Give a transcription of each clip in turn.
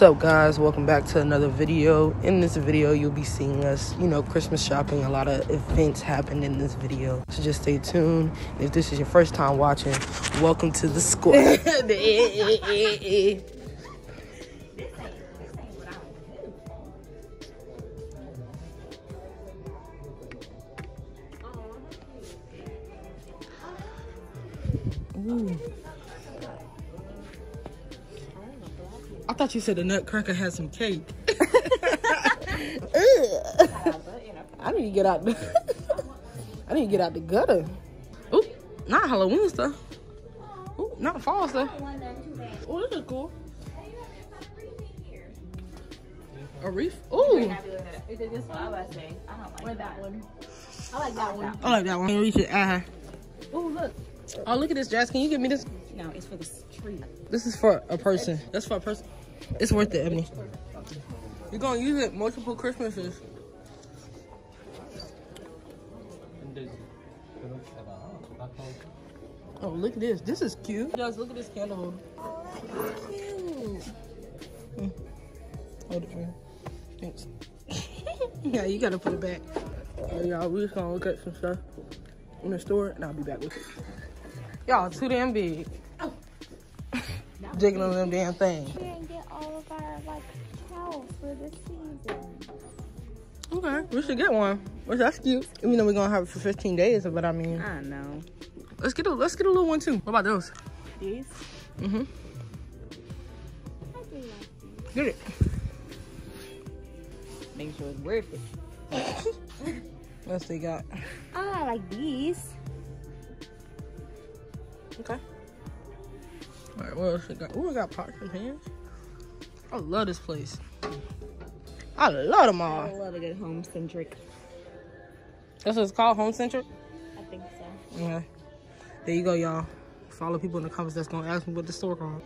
What's up guys? Welcome back to another video. In this video, you'll be seeing us, you know, Christmas shopping. A lot of events happened in this video. So just stay tuned. If this is your first time watching, welcome to the squad. Ooh. Thought you said the Nutcracker had some cake. I need to get out the I need to get out the gutter. Ooh, not Halloween stuff. Ooh, not fall stuff. Oh, this is cool. A reef? Ooh. Is it this one? I was say. I don't like that one. I like that one. I like that one. Reach it. Uh, Oh, look. oh, look at this, Jazz. Can you give me this? No, it's for the tree. This is for a person. That's for a person. It's worth it, Ebony. You're gonna use it multiple Christmases. Oh, look at this. This is cute. Guys, look at this candle holder. Cute. Hmm. Hold it for me. Thanks. yeah, you gotta put it back. Alright, y'all, we just gonna look at some stuff in the store, and I'll be back with it. Y'all, too damn big. Jiggling on them damn things. We didn't get all of our like cows for the season. Okay, we should get one. Well, that's cute. Even though we're gonna have it for 15 days, but I mean, I know. let's get a let's get a little one too. What about those? These? Mm-hmm. I Get it. Make sure it's worth it. What else they got? Oh, I like these. Okay. All right, what else got? Ooh, we got and. I love this place. I love them all. I love a good home centric. That's what it's called, home centric. I think so. Yeah. There you go, y'all. Follow people in the comments that's gonna ask me what the store called.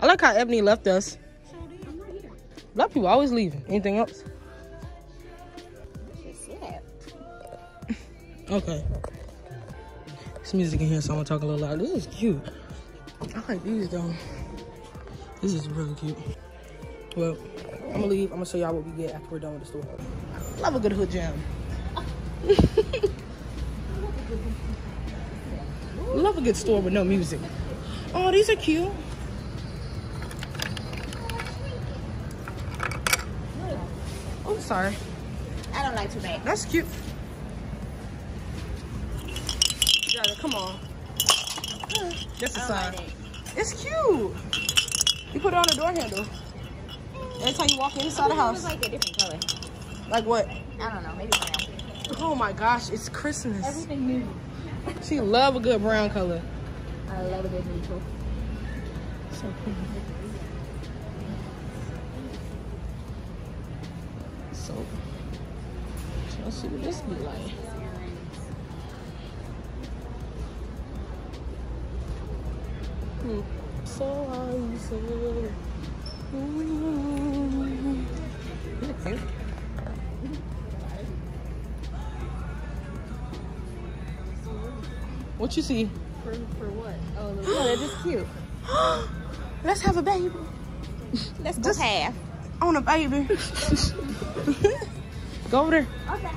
I like how Ebony left us. I'm not here. Black people always leaving. Anything else? Okay. There's music in here, so I'm gonna talk a little loud. This is cute. I like these though. This is really cute. Well, I'm gonna leave. I'm gonna show y'all what we get after we're done with the store. I Love a good hood jam. Love a good store with no music. Oh, these are cute. Oh, sorry. I don't like tomato. That's cute. Come on. That's a sign. like it. It's cute. You put it on the door handle. Every time you walk inside the house. like a different color. Like what? I don't know. Maybe brown. Oh my gosh, it's Christmas. Everything new. She love a good brown color. I love a good neutral. So pretty. So, let's see what this be like. So I mm. Isn't cute? What you see? For, for what? Oh, the they're just cute. Let's have a baby. Let's go Just- half. On a baby. Go over there. Okay.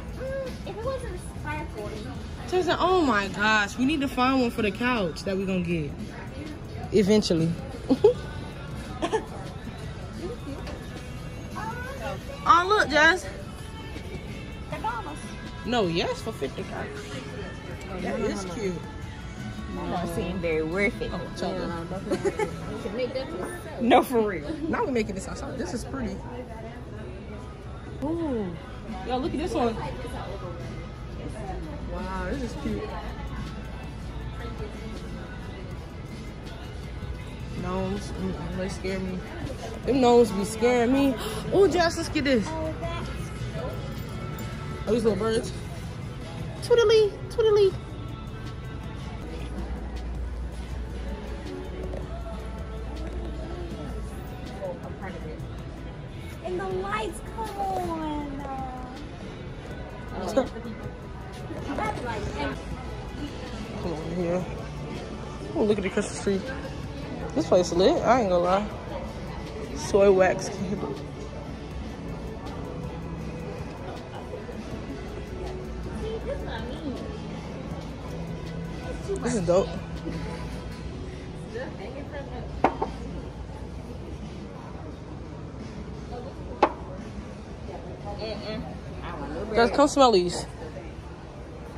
If it wasn't sparkly. Jason, oh my gosh, we need to find one for the couch that we're gonna get. Eventually. oh look, Jazz. No, yes for 50 That is cute. Not seem very worth it. Oh, chocolate. no, definitely. you should make that yourself. No, for real. Now we're making this outside. This is pretty. Ooh. Yo, look at this one. Wow, this is cute. Gnomes, mm-mm, they scare me. Them gnomes be scaring me. Oh, Jess, let's get this. Oh, these little birds. Twiddly, twiddly. a part of it. and the lights come on. Uh, Come that's like, and on here. Oh, look at the Christmas tree. This place lit. I ain't gonna lie. Soy wax candle. This is dope. Just come smell these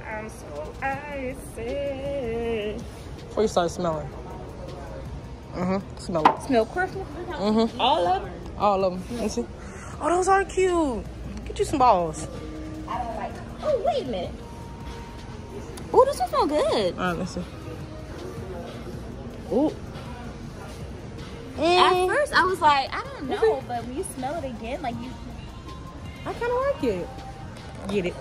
I'm so icy. before you start smelling. Mm-hmm. Smell it. Smell Christmas? Mm-hmm. All of them? All of them. Let me see. Oh, those are cute. Get you some balls. Oh, wait a minute. Oh, this one smell good. All right, let's see. Ooh. At Mm, first, I was like, I don't know, but when you smell it again, like you, I kind of like it. Get it.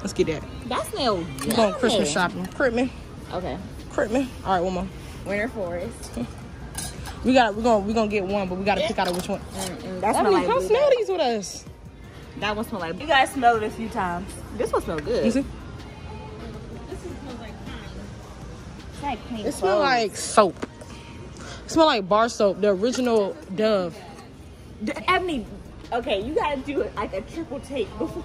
Let's get that. that smell. We're going Christmas shopping. Crip me. Okay. Crip me. All right, one more. Winter Forest. We got. We're gonna. We're gonna get one, but we gotta pick out which one. Mm-mm, that I smell mean, like come blue smell these with us. That one smell like. You guys smelled it a few times. This one smell good. You see? Like It smell clothes. like soap. It smell like bar soap, the original Dove. Ebony. Okay, you gotta do it like a triple take before.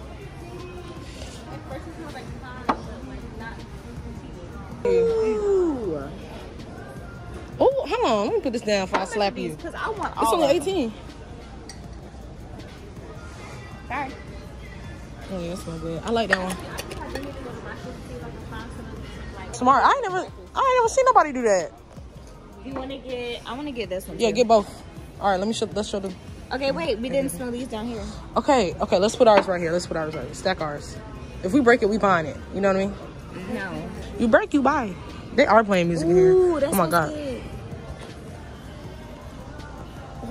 Ooh. Hold on. Let me put this down before I slap you. Because I want all. It's only of them. 18. Sorry. Oh, yeah, that smell good. I like that one. Smart. I ain't never, I ain't never seen nobody do that. You want to get? I want to get this one. Yeah, too. get both. All right, let me show. Let's show them. Okay, wait. We didn't smell these down here. Okay, okay. Let's put ours right here. Let's put ours right. Here. Stack ours. If we break it, we buying it. You know what I mean? No. You break, you buy. They are playing music in here. Oh my smells god. good.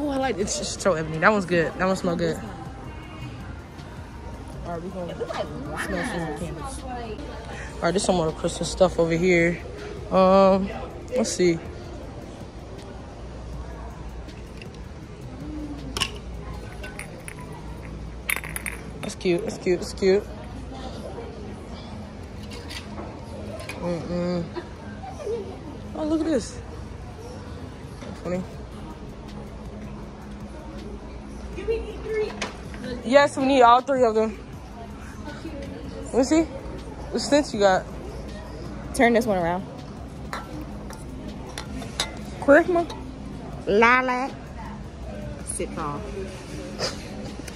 Oh, I like it. It's just so ebony. That one's good. That one smell good. All right, we gonna It like smell some more candles. All right, there's some more Christmas stuff over here. Um, let's see. That's cute. That's cute. That's cute. Mm-mm. Oh, look at this. Funny. Yes, we need all three of them. Let me see. What scent you got? Turn this one around. Christmas? Lilac. Citron.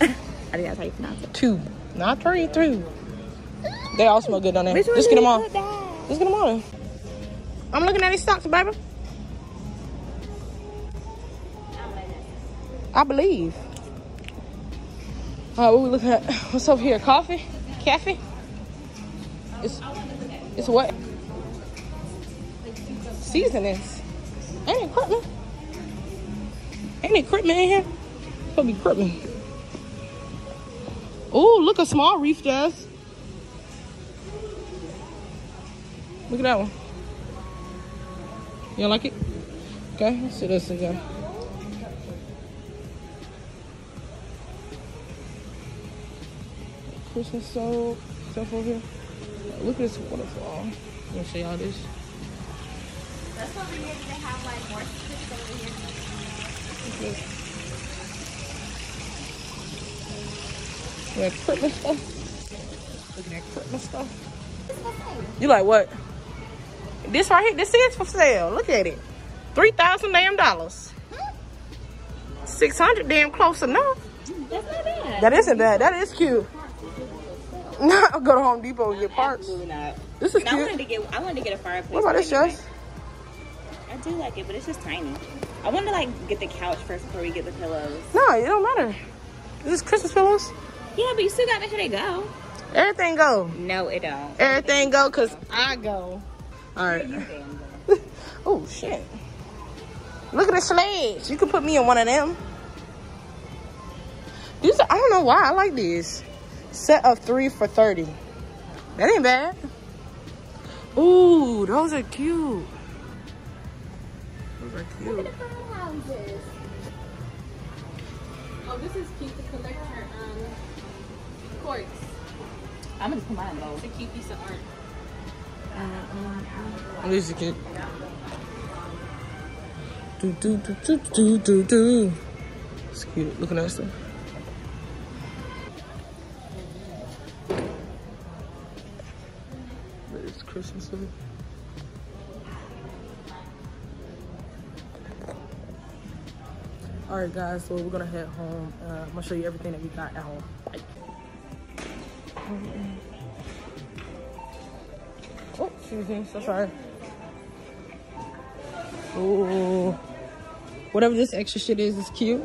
I think that's how you pronounce it. Two. Not three, two. They all smell good, they? Which Just get them all. Just get them all. I'm looking at these socks, baby. I believe. All right, what we looking at? What's over here? Coffee? Cafe? It's, it's what? Seasonings. Ain't it equipment? Ain't in here? Could be equipment. Oh, look, a small reef does. Look at that one. You don't like it? Okay, let's see this again. Christmas soap stuff over here. Look at this waterfall. I'm gonna show y'all this. That's over here. They have like more sticks over here. Look. Yeah, Christmas stuff. Look at Christmas stuff. You like what? This right here, this is for sale. Look at it. Three thousand damn dollars. Hmm? Six hundred damn close enough. That's not bad. That isn't bad. That is cute. I'll go to Home Depot and get parts. Absolutely not. This is And I wanted to get. I wanted to get a fireplace. What about this. Jess? I do like it, but it's just tiny. I want to like get the couch first before we get the pillows. No, it don't matter. This is Christmas pillows. Yeah, but you still gotta make sure they go. Everything go. No, it don't. Everything go because I go. All right. You damn go. Oh, shit. Look at the sleds. You can put me in one of them. These are, I don't know why I like these. Set of three for 30. That ain't bad. Ooh, those are cute. Those are cute. Oh, this is cute to collect your um corks. I'm gonna combine those. It's a cute piece of art. These are cute. Do do do do do do do. It's cute. Looking at stuff. There's Christmas stuff. All right, guys. So we're gonna head home. Uh, I'm gonna show you everything that we got at home. Oh, excuse me. So sorry. Ooh. Whatever this extra shit is, is cute.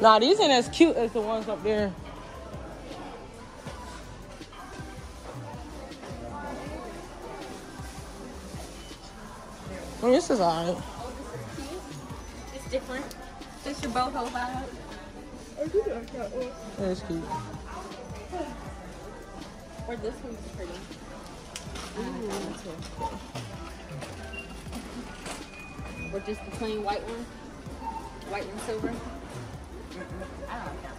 Nah, these ain't as cute as the ones up there. I mean, this is alright. It's different. This your boho vibe. Yeah, it's cute. Or this one's pretty. I like that one. Or just the plain white one? White and silver? Mm-mm. I don't like.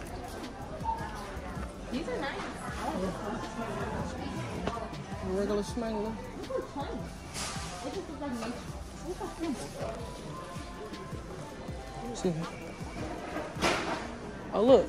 These are nice. I like this one. Regular smangler. This one's plain. It just looks like nature. See. Oh, look.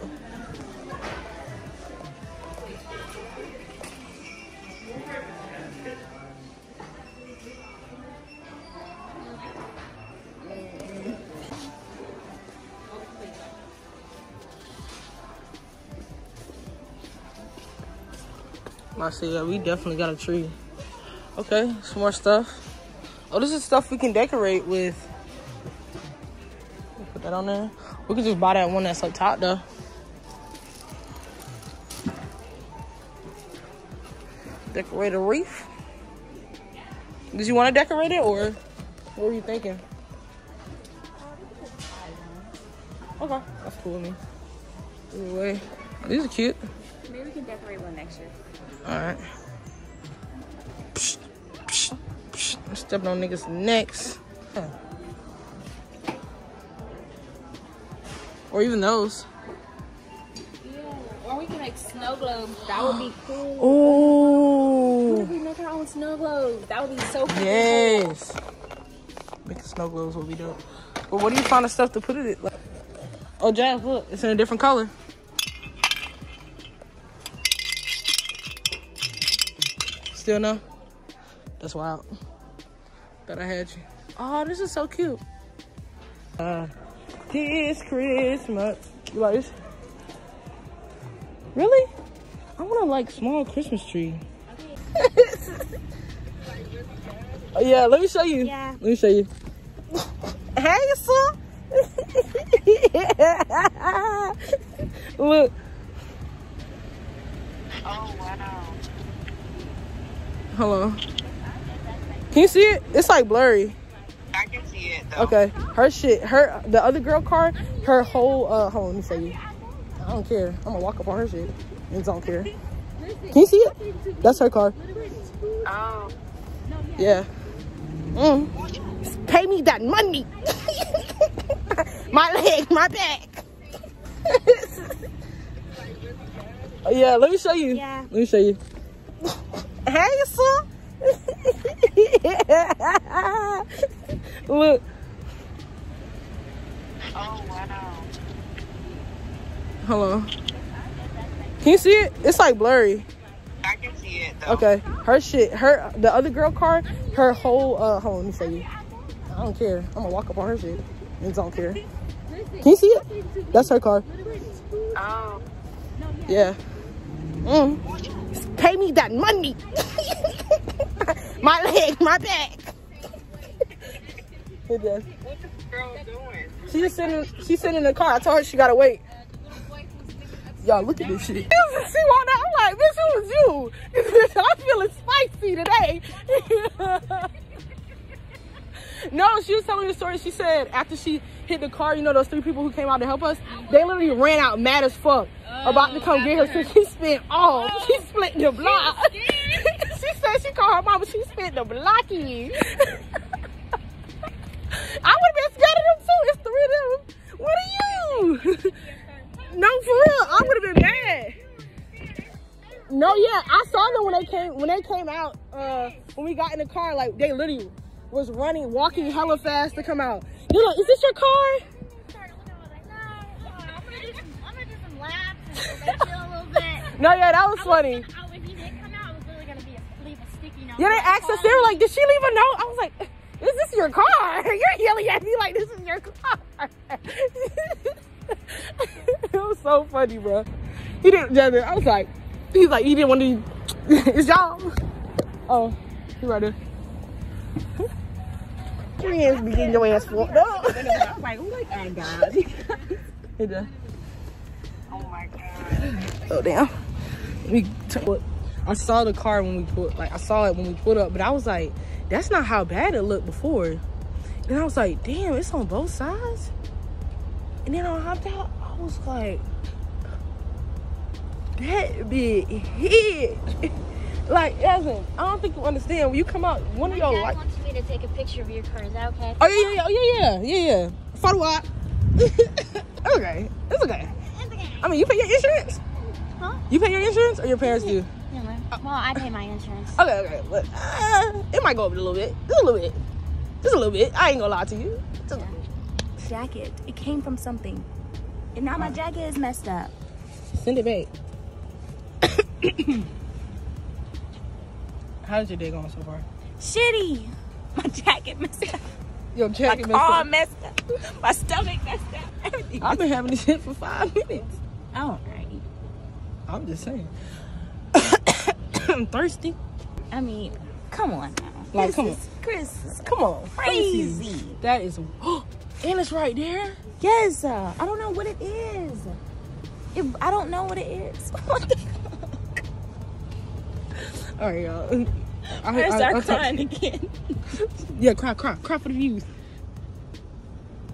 I see, yeah, we definitely got a tree. Okay, some more stuff. Oh, this is stuff we can decorate with. Put that on there. We could just buy that one that's up top though. Decorate a wreath. Did you want to decorate it or what were you thinking? Okay, that's cool with me. Either way, these are cute. Maybe we can decorate one next year. All right. Stepping on niggas' necks. Yeah. Or even those. Yeah. Or we can make snow globes. That would be cool. What Oh. if we make our own snow globes? That would be so cool. Yes. Making snow globes will be dope. But what do you find the stuff to put it? Like, oh, Jazz, look, it's in a different color. Still no? That's wild. Bet I had you. Oh, this is so cute. Uh, this Christmas. You like this? Really? I want a like small Christmas tree. Oh, yeah, let me show you. Yeah. Let me show you. Hey, son. Look. Oh wow. Hello. Can you see it? It's like blurry. I can see it though. Okay. Her shit. Her the other girl car. Her whole. Uh, hold on. Let me show you. I don't care. I'm gonna walk up on her shit. Niggas don't care. Can you see it? That's her car. Oh. Yeah. Mm. Pay me that money. my leg, my back. Oh, yeah, let me show you. Yeah. Let me show you. Hey, son. Look. Oh wow. Hello. Can you see it? It's like blurry. I can see it though. Okay. Her shit. Her the other girl car. Her whole. Uh, hold on. Let me show you. I don't care. I'm gonna walk up on her shit. Niggas don't care. Can you see it? That's her car. Oh. Yeah. Mm. Pay me that money. my leg, my back. It does. What's this girl doing? She just sitting. She's sitting in the car. I told her she gotta wait. Y'all look at this shit. See why not? I'm like, bitch, who was you? I'm feeling spicy today. no, she was telling me the story. She said after she hit the car, you know those three people who came out to help us, they literally ran out mad as fuck. about to come get her, so she spent all. She split the block. She said she called her mama. She spent the blocking. I would have been scared of them too. It's three of them. What are you? no, for real. I would have been mad. No, yeah, I saw them when they came when they came out. Uh, when we got in the car, like they literally was running, walking hella fast to come out. You're like, is this your car? No, yeah, that was funny. Yeah, they asked us, they were like, did she leave a note? I was like, is this your car? You're yelling at me like this is your car. it was so funny, bro. He didn't, Jasmine, I was like, he's like, he didn't want to, it's y'all. Oh, he right there. Your hands be getting your ass fucked up. I'm like, oh my god. He done. Oh my god. Oh damn. We took. I saw the car when we put like I saw it when we put up, but I was like, that's not how bad it looked before. And I was like, damn, it's on both sides. And then I hopped out. I was like, that big hit. like, Evan, I don't think you understand. When you come out, one of My your dad like, wants me to take a picture of your car. Is that okay? oh yeah, yeah, oh yeah, yeah, yeah, yeah. Photo op. okay, it's okay. I mean, you pay your insurance. Huh? You pay your insurance, or your parents do? Yeah, man. Well, I pay my insurance. Okay, okay. But, uh, it might go up a little bit. Just a little bit. Just a little bit. I ain't gonna lie to you. Just a little bit. jacket. It came from something. And now my jacket is messed up. Send it back. How's your day going so far? Shitty. My jacket messed up. Your My jacket car messed messed up. My stomach messed up. Everything. I've been having this shit for five minutes. All right. I'm just saying. I'm thirsty. I mean, come on now. Like, This come on. is- Chris Come on. crazy. That is. and it's right there. Yes, uh, I don't know what it is. If I don't know what it is. What the fuck? All right, y'all. I, I start I- I- crying again. Yeah, cry, cry, cry for the views.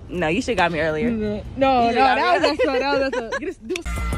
No, you should got me earlier. No, no, You that was that was that's Get us, do us.